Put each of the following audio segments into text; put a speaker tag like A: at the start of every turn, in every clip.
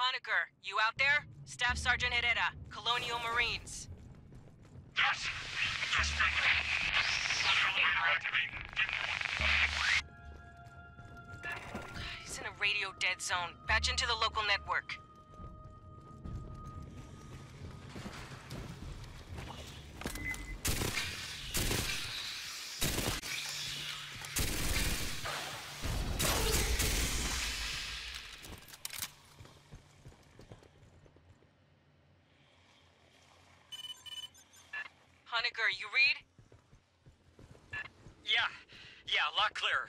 A: Hoenikker, you out there? Staff Sergeant Herrera, Colonial Marines.
B: Yes! Yes, thank you.
A: He's in a radio dead zone. Patch into the local network. Hoenikker, you read?
C: Yeah, yeah, a lot clearer.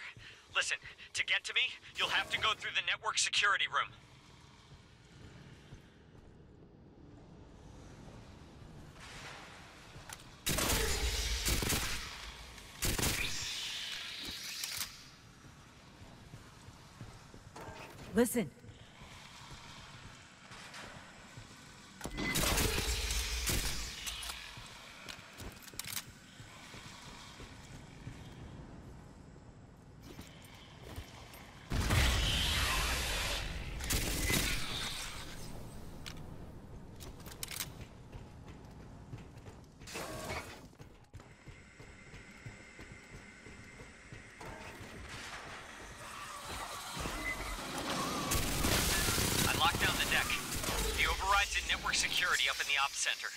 C: Listen, to get to me, you'll have to go through the network security room.
D: Listen.
C: I locked down the deck. The override's in network security up in the ops center.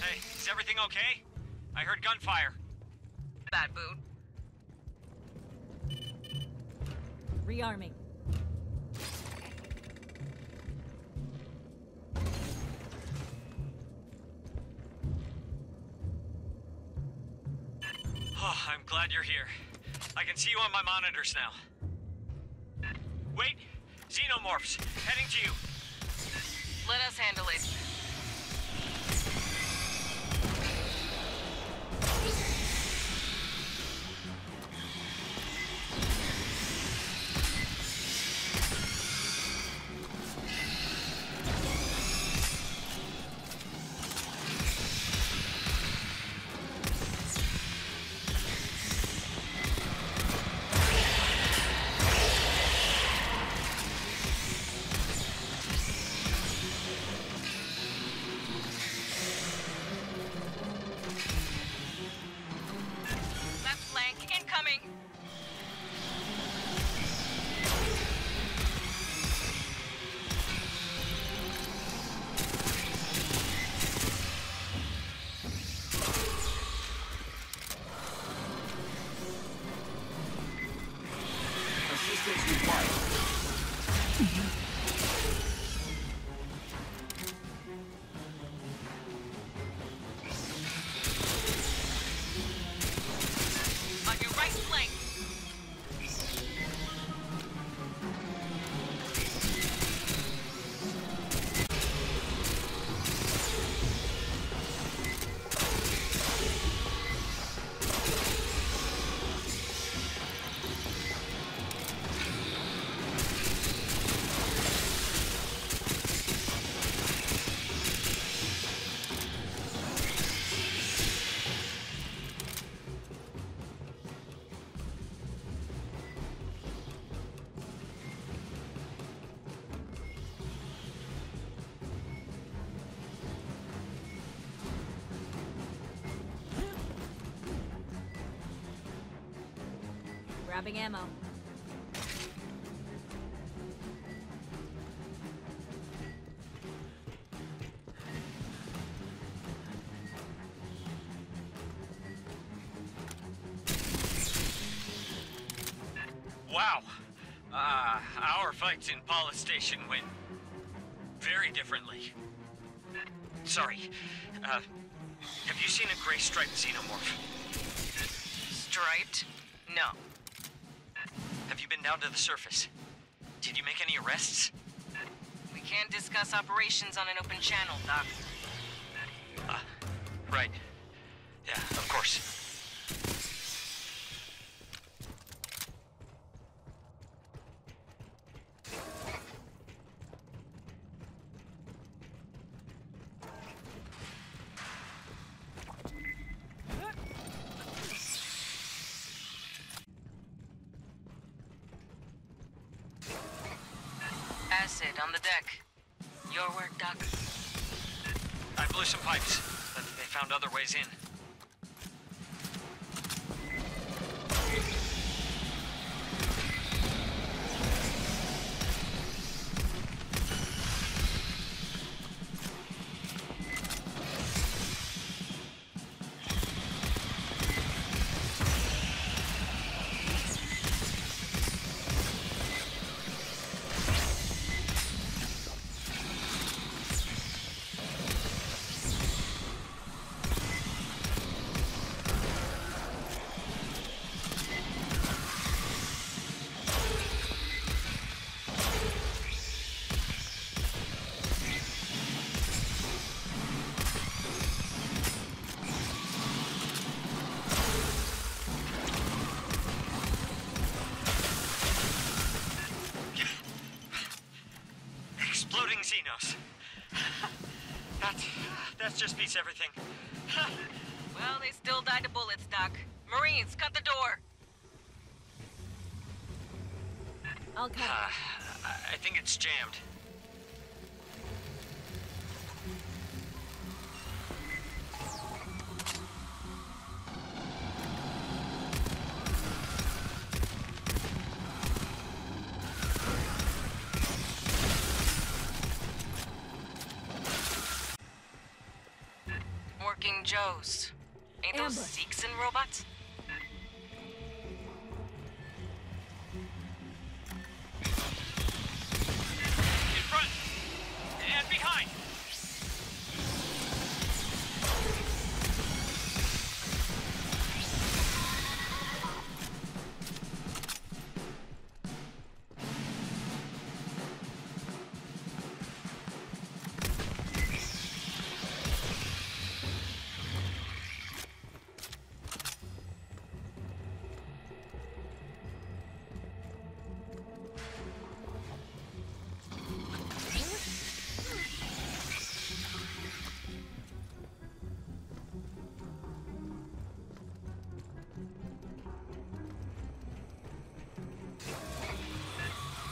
C: Hey, is everything okay? I heard gunfire.
A: Bad boot.
D: Rearming.
C: Oh, I'm glad you're here. I can see you on my monitors now. Wait! Xenomorphs! Heading to you!
A: Let us handle it.
D: Grabbing ammo.
C: Wow. Uh, our fights in Paula Station went very differently. Sorry. Uh, have you seen a gray striped xenomorph?
A: Striped? No.
C: Have you been down to the surface? Did you make any arrests?
A: We can't discuss operations on an open channel, Doc.
C: Uh, right. Yeah, of course.
A: Sid, on the deck. Your work, Doc.
C: I blew some pipes, but they found other ways in. That just beats everything.
A: Well, they still died to bullets, Doc. Marines, cut the door!
D: I'll cut
C: Uh. I I think it's jammed.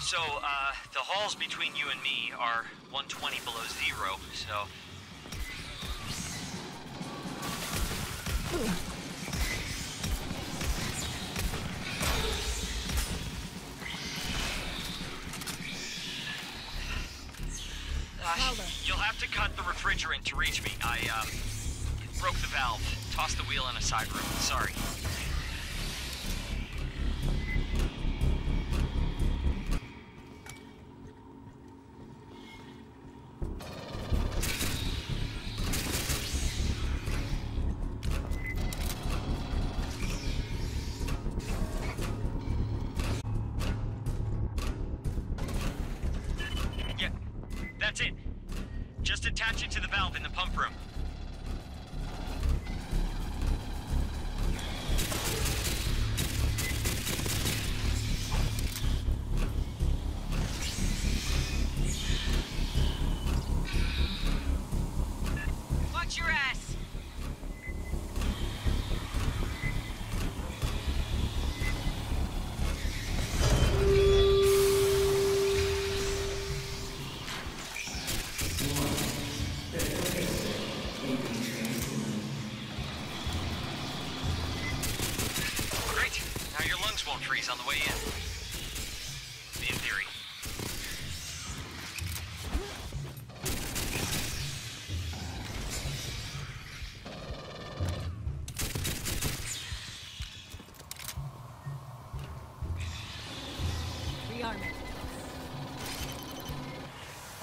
C: So, uh, the halls between you and me are 120 below zero, so. Uh, you'll have to cut the refrigerant to reach me. I, um, broke the valve. Tossed the wheel in a side room. Sorry. Valve in the pump room.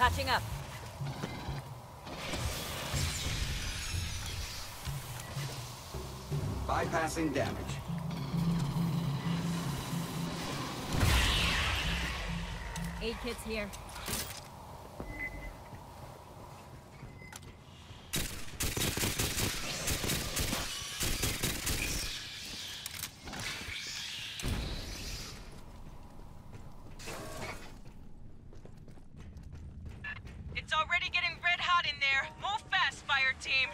D: Patching up.
B: Bypassing damage.
D: Aid kits here.
A: Already getting red hot in there. Move fast, fire team.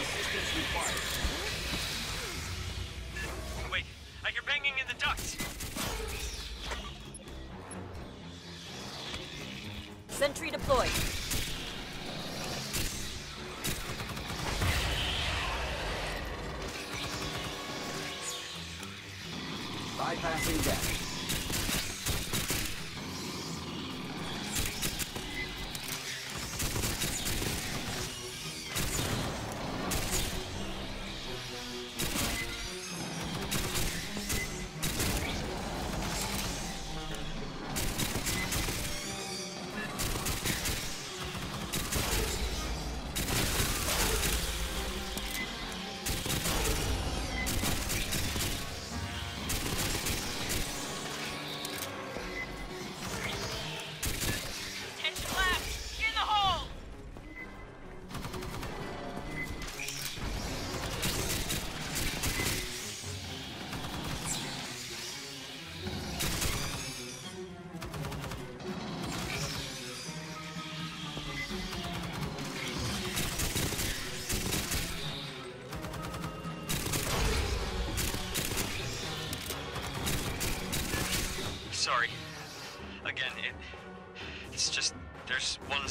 B: Assistance required.
C: Wait, I hear banging in the ducts.
D: Sentry deployed.
B: Bypassing
C: death.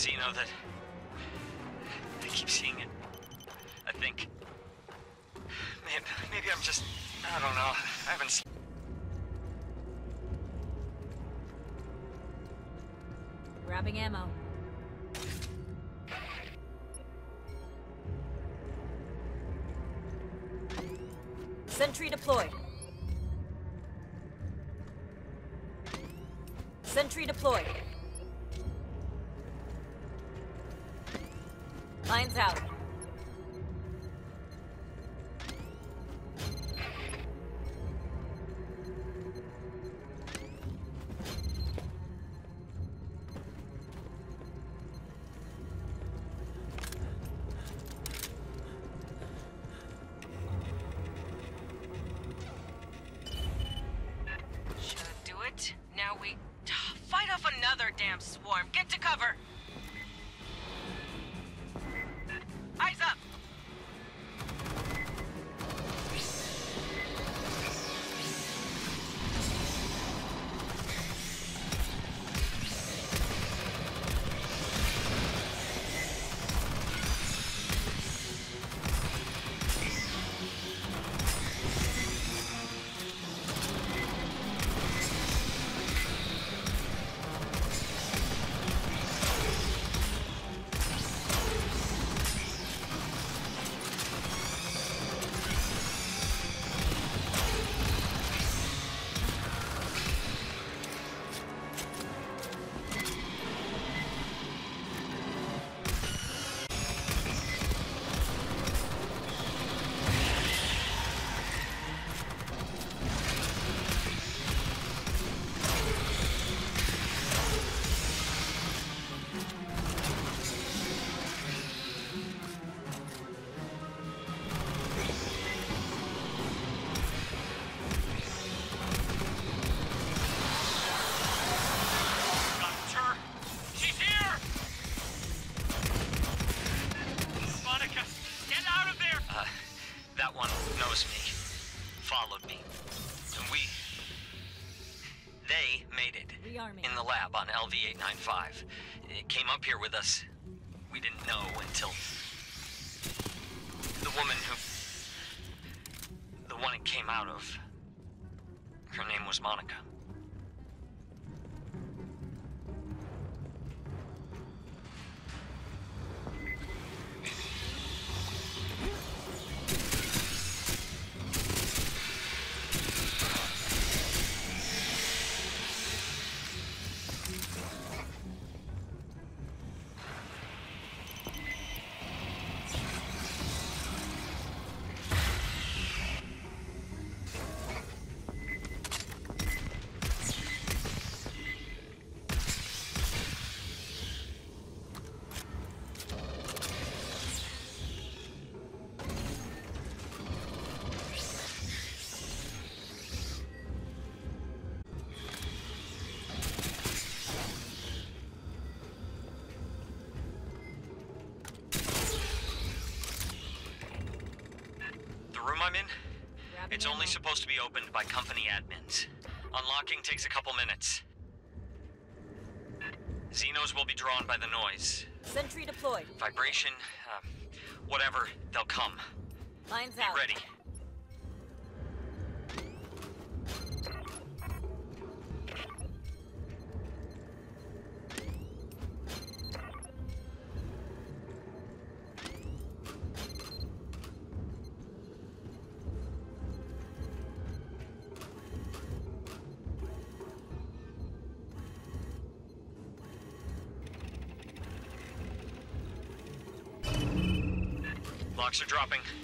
C: Xeno that. I keep seeing it. I think. Maybe, maybe I'm just. I don't know. I haven't.
D: Grabbing ammo. Sentry deployed. Sentry deployed. Lines out.
A: Should do it. Now we fight off another damn swarm. Get to cover.
C: It came up here with us. We didn't know until. The woman who. The one it came out of. Her name was Monica. I'm in?
D: Grabbing
C: It's only supposed to be opened by company admins. Unlocking takes a couple minutes. Xenos will be drawn by the noise.
D: Sentry deployed.
C: Vibration, uh, whatever, they'll come.
D: Lines
C: Be
D: out.
C: ready. Are dropping.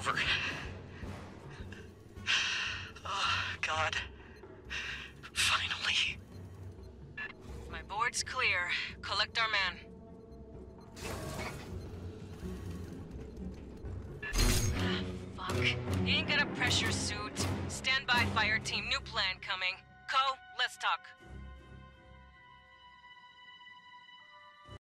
C: Over.